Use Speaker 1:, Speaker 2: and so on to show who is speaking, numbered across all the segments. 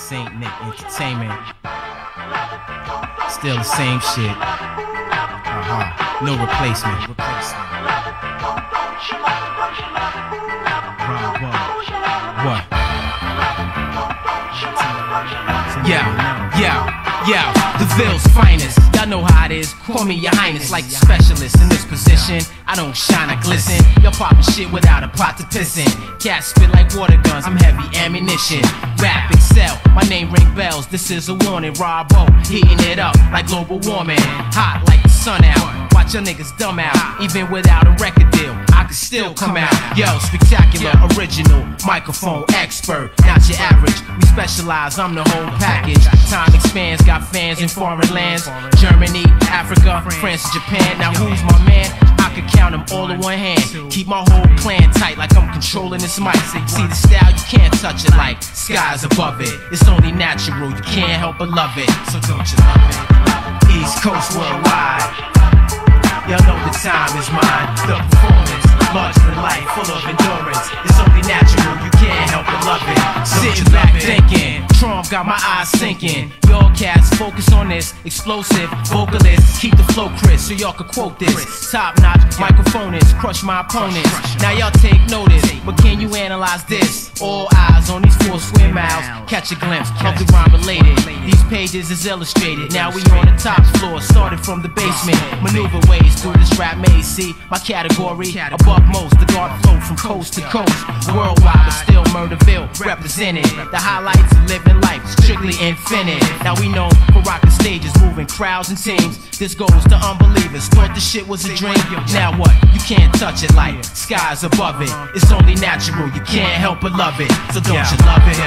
Speaker 1: Saint Nick Entertainment. Still the same shit. Uh huh. No replacement. Replacement. What? Yeah, yeah, yeah. The Ville's finest. Y'all know how it is. Call me your highness, like the specialist in this position. I don't shine, I glisten. Y'all poppin' shit without a pot to piss in. Cats spit like water guns, I'm heavy ammunition. Rap excel, my name ring bells. This is a warning. Rob O, heating it up like global warming. Hot like the sun out. Watch your niggas dumb out. Even without a record deal, I can still come out. Yo, spectacular, original, microphone expert. Not your average. We specialize, I'm the whole package. Time expands, got fans in foreign lands. Germany, Africa, France, Japan. Now who's my man? I could count them all in one hand. Keep my whole plan tight like I'm controlling this mic. See the style, you can't touch it like skies above it. It's only natural, you can't help but love it. So don't you love it? East Coast worldwide. Y'all know the time is mine. The performance, larger than life, full of endurance. Natural, you can't help but love it. Sitting back thinking, Trump got my eyes sinking. Y'all cats focus on this, explosive vocalist. Keep the flow crisp so y'all can quote this. Top notch microphonist, crush my opponents. Now y'all take notice, but can you analyze this? All eyes on these four square miles. Catch a glimpse of the rhyme related. Pages is illustrated. Now we on the top floor, started from the basement. Maneuver ways through this rap maze. See my category above most. The guard flow from coast to coast, worldwide, but still Murderville represented. The highlights of living life, strictly infinite. Now we know for rocking stages, moving crowds and teams. This goes to unbelievers. Thought the shit was a dream. Now what? You can't touch it like skies above it. It's only natural. You can't help but love it. So don't you love it?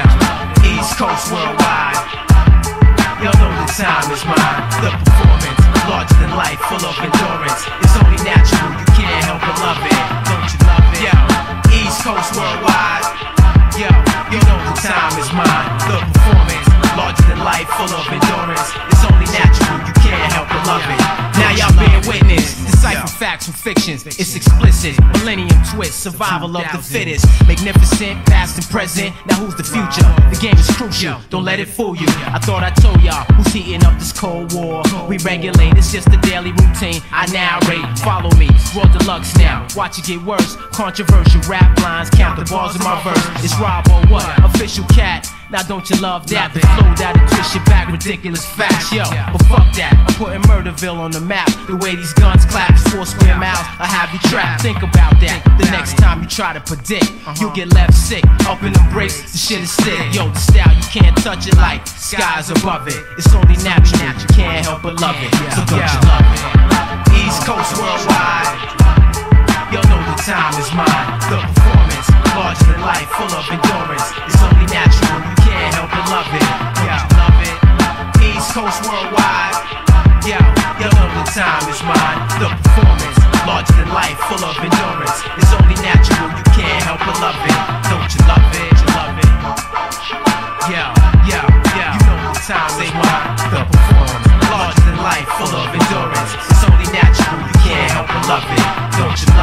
Speaker 1: East Coast worldwide. Y'all know the time is mine. The performance, larger than life, full of endurance. It's only natural. You can't help but love it. Don't you love it? Yo, East Coast worldwide. Yo, you know the time is mine. The performance, larger than life, full of endurance. Facts from fictions. It's explicit. Millennium twist. Survival of the fittest. Magnificent, past and present. Now who's the future? The game is crucial. Don't let it fool you. I thought I told y'all who's heating up this cold war. We regulate. It's just a daily routine. I narrate. Follow me. Raw deluxe now. Watch it get worse. Controversial rap lines. Count the bars in my verse. It's Rob or what? Official cat. Now don't you love that? The flow that'll twist your back, ridiculous facts, yo. But fuck that, I'm putting Murderville on the map. The way these guns clap, four square miles, I have you trapped. Think about that. The next time you try to predict, you'll get left sick. Up in the brakes, the shit is sick. Yo, the style you can't touch it like skies above it. It's only natural, you can't help but love it. So don't you love time is mine. The performance, larger than life, full of endurance. It's only natural, you can't help but love it. Don't you love it? You love it? Yo, yo, yo. You know the time is mine. The performance, larger than life, full of endurance. It's only natural, you can't help but love it. Don't you love it?